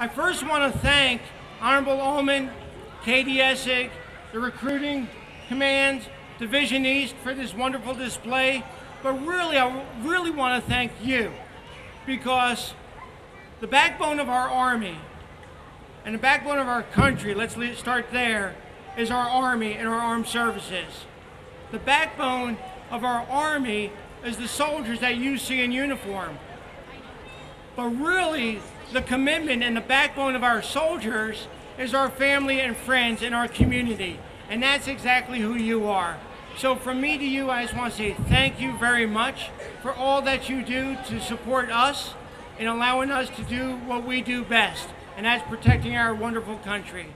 I first want to thank Honorable Ulman, Katie Essig, the Recruiting Command, Division East for this wonderful display. But really, I really want to thank you because the backbone of our Army and the backbone of our country, let's start there, is our Army and our armed services. The backbone of our Army is the soldiers that you see in uniform. But really, the commitment and the backbone of our soldiers is our family and friends in our community. And that's exactly who you are. So from me to you, I just want to say thank you very much for all that you do to support us in allowing us to do what we do best, and that's protecting our wonderful country.